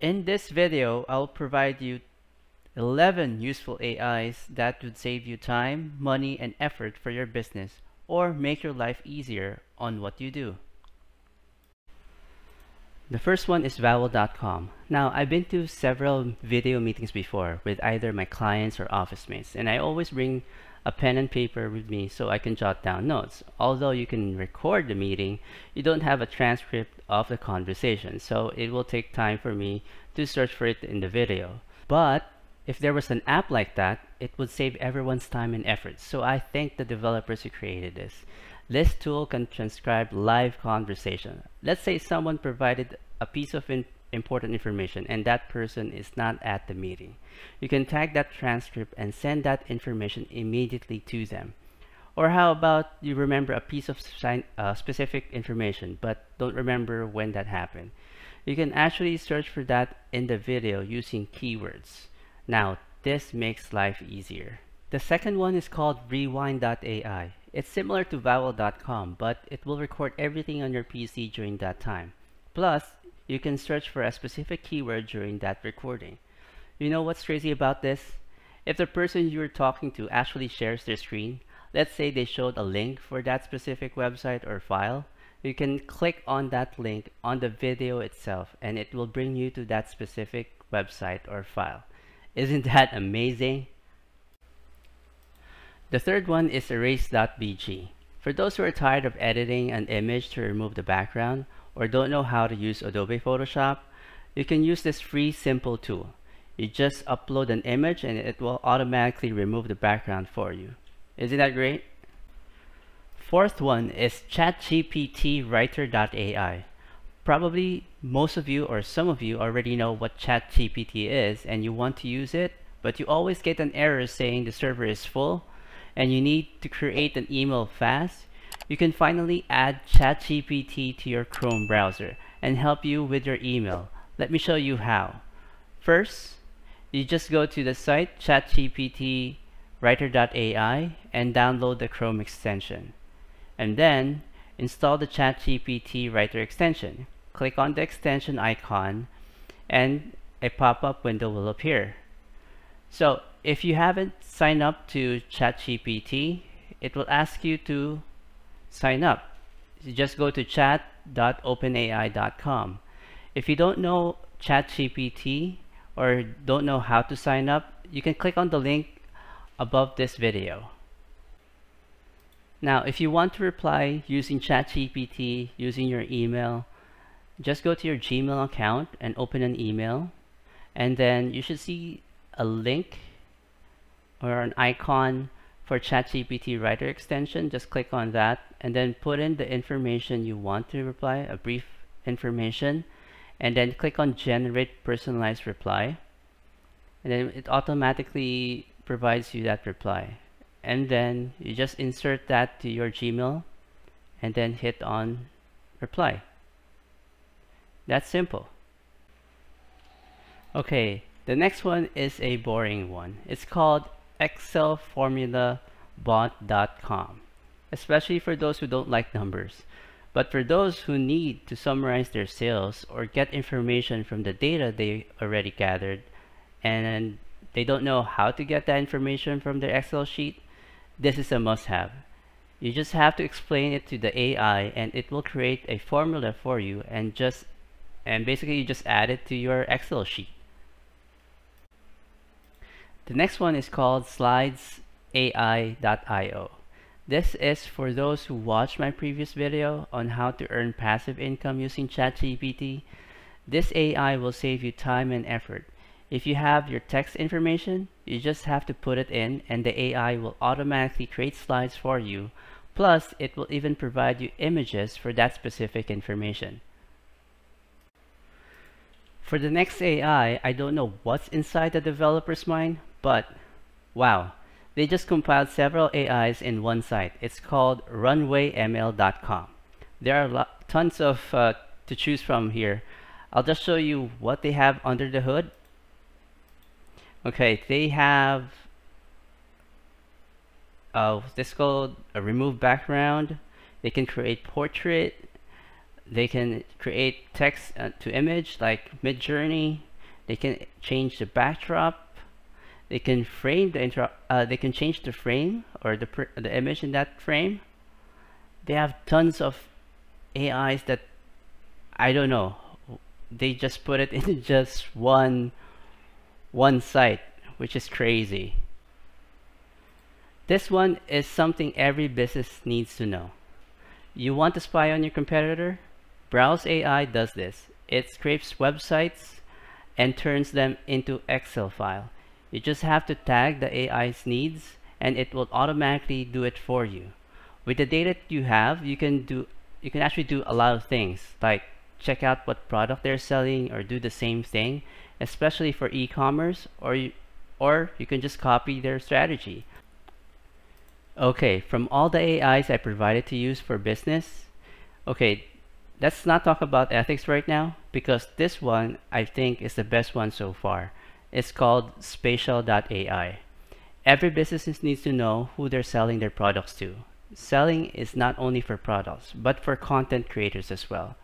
In this video, I'll provide you 11 useful AIs that would save you time, money, and effort for your business or make your life easier on what you do. The first one is Vowel.com. Now, I've been to several video meetings before with either my clients or office mates, and I always bring a pen and paper with me so I can jot down notes. Although you can record the meeting, you don't have a transcript of the conversation, so it will take time for me to search for it in the video. But if there was an app like that, it would save everyone's time and effort. So I thank the developers who created this. This tool can transcribe live conversation. Let's say someone provided a piece of important information and that person is not at the meeting. You can tag that transcript and send that information immediately to them. Or how about you remember a piece of uh, specific information but don't remember when that happened. You can actually search for that in the video using keywords. Now, this makes life easier. The second one is called Rewind.ai. It's similar to Vowel.com, but it will record everything on your PC during that time. Plus, you can search for a specific keyword during that recording. You know what's crazy about this? If the person you're talking to actually shares their screen, let's say they showed a link for that specific website or file, you can click on that link on the video itself and it will bring you to that specific website or file. Isn't that amazing? The third one is erase.bg. For those who are tired of editing an image to remove the background or don't know how to use Adobe Photoshop, you can use this free simple tool. You just upload an image and it will automatically remove the background for you. Isn't that great? Fourth one is ChatGPT Writer.ai. Probably most of you or some of you already know what ChatGPT is and you want to use it, but you always get an error saying the server is full and you need to create an email fast, you can finally add ChatGPT to your Chrome browser and help you with your email. Let me show you how. First, you just go to the site chatgptwriter.ai and download the Chrome extension. And then install the ChatGPT Writer extension. Click on the extension icon and a pop-up window will appear. So if you haven't signed up to ChatGPT, it will ask you to sign up. You just go to chat.openai.com. If you don't know ChatGPT or don't know how to sign up, you can click on the link above this video. Now, if you want to reply using ChatGPT, using your email, just go to your Gmail account and open an email. And then you should see a link or an icon for ChatGPT Writer extension, just click on that and then put in the information you want to reply, a brief information, and then click on Generate Personalized Reply. And then it automatically provides you that reply. And then you just insert that to your Gmail and then hit on Reply. That's simple. Okay, the next one is a boring one. It's called excelformulabot.com, especially for those who don't like numbers. But for those who need to summarize their sales or get information from the data they already gathered and they don't know how to get that information from their Excel sheet, this is a must-have. You just have to explain it to the AI and it will create a formula for you and just and basically you just add it to your Excel sheet. The next one is called slidesai.io. This is for those who watched my previous video on how to earn passive income using ChatGPT. This AI will save you time and effort. If you have your text information, you just have to put it in and the AI will automatically create slides for you. Plus, it will even provide you images for that specific information. For the next AI, I don't know what's inside the developer's mind, but wow, they just compiled several AIs in one site. It's called runwayml.com. There are tons of uh, to choose from here. I'll just show you what they have under the hood. Okay, they have uh, this called a remove background. They can create portrait. They can create text uh, to image like Midjourney. They can change the backdrop. They can frame the intro. Uh, they can change the frame or the the image in that frame. They have tons of AIs that I don't know. They just put it in just one one site, which is crazy. This one is something every business needs to know. You want to spy on your competitor? Browse AI does this. It scrapes websites and turns them into Excel file. You just have to tag the AI's needs and it will automatically do it for you. With the data you have, you can do you can actually do a lot of things like check out what product they're selling or do the same thing, especially for e-commerce or you, or you can just copy their strategy. Okay, from all the AIs I provided to use for business, okay, let's not talk about ethics right now because this one I think is the best one so far. It's called spatial.ai. Every business needs to know who they're selling their products to. Selling is not only for products, but for content creators as well.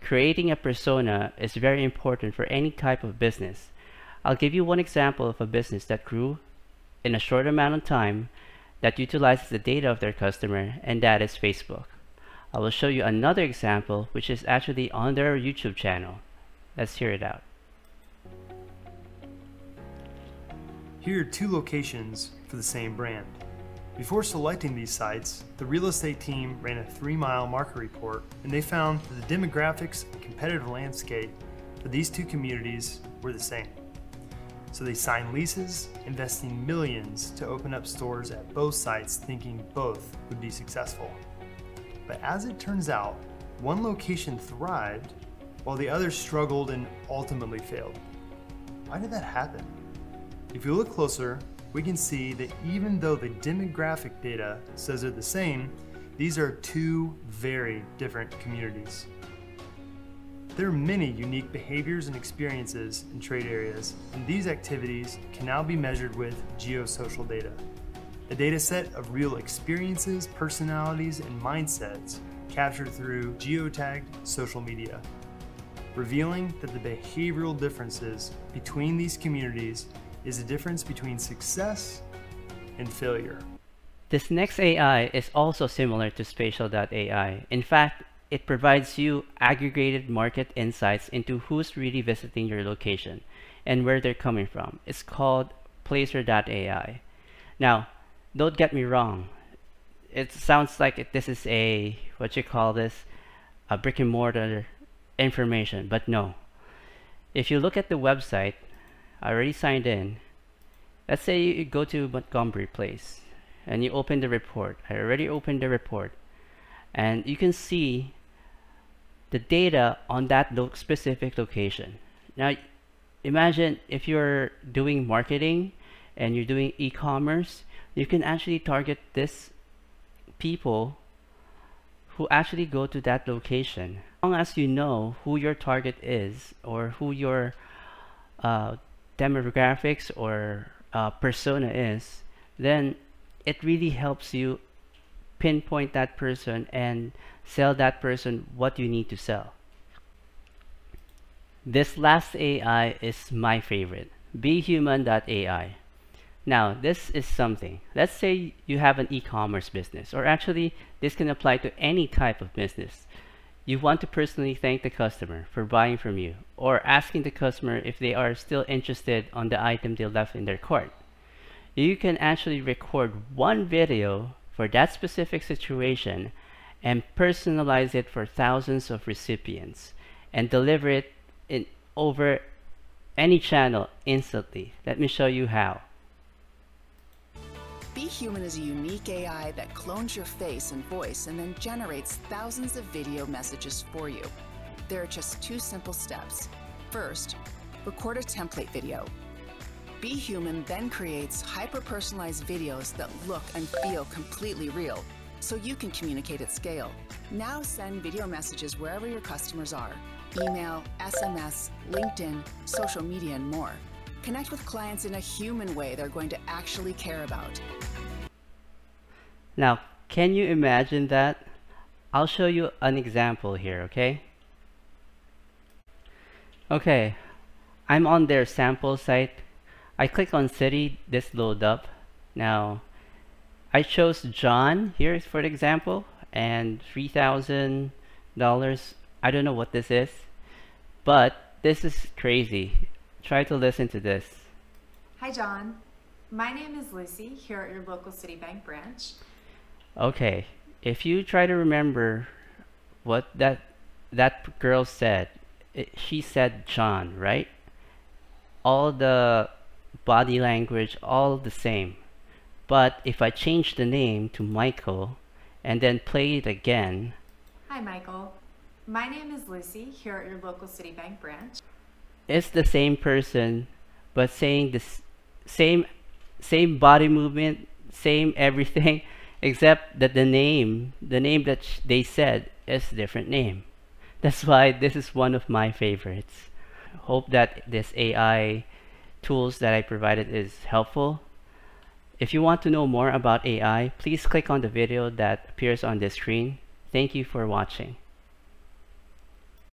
Creating a persona is very important for any type of business. I'll give you one example of a business that grew in a short amount of time that utilizes the data of their customer, and that is Facebook. I will show you another example, which is actually on their YouTube channel. Let's hear it out. Here are two locations for the same brand. Before selecting these sites, the real estate team ran a three mile market report and they found that the demographics and competitive landscape for these two communities were the same. So they signed leases, investing millions to open up stores at both sites, thinking both would be successful. But as it turns out, one location thrived while the other struggled and ultimately failed. Why did that happen? If you look closer, we can see that even though the demographic data says they're the same, these are two very different communities. There are many unique behaviors and experiences in trade areas, and these activities can now be measured with geosocial data. A data set of real experiences, personalities, and mindsets captured through geotagged social media, revealing that the behavioral differences between these communities is the difference between success and failure. This next AI is also similar to spatial.ai. In fact, it provides you aggregated market insights into who's really visiting your location and where they're coming from. It's called Placer.ai. Now, don't get me wrong. It sounds like this is a, what you call this, a brick and mortar information, but no. If you look at the website, I already signed in. Let's say you go to Montgomery Place and you open the report. I already opened the report and you can see the data on that lo specific location. Now, imagine if you're doing marketing and you're doing e-commerce, you can actually target this people who actually go to that location. As long as you know who your target is or who your uh, demographics or uh, persona is, then it really helps you pinpoint that person and sell that person what you need to sell. This last AI is my favorite, BHuman.ai. Now, this is something. Let's say you have an e-commerce business, or actually, this can apply to any type of business. You want to personally thank the customer for buying from you, or asking the customer if they are still interested on the item they left in their cart. You can actually record one video for that specific situation and personalize it for thousands of recipients and deliver it in over any channel instantly. Let me show you how. BHuman is a unique AI that clones your face and voice and then generates thousands of video messages for you. There are just two simple steps. First, record a template video. BHuman then creates hyper-personalized videos that look and feel completely real, so you can communicate at scale. Now send video messages wherever your customers are email, SMS, LinkedIn, social media, and more. Connect with clients in a human way they're going to actually care about. Now, can you imagine that? I'll show you an example here, okay? Okay, I'm on their sample site. I click on city, this load up. Now, I chose John here for example, and $3,000. I don't know what this is, but this is crazy. Try to listen to this. Hi, John. My name is Lucy here at your local Citibank branch. Okay, if you try to remember what that that girl said, it, she said John, right? All the body language, all the same. But if I change the name to Michael and then play it again. Hi, Michael. My name is Lucy here at your local Citibank branch. It's the same person, but saying the same, same body movement, same everything, except that the name, the name that they said is different name. That's why this is one of my favorites. Hope that this AI tools that I provided is helpful. If you want to know more about AI, please click on the video that appears on this screen. Thank you for watching.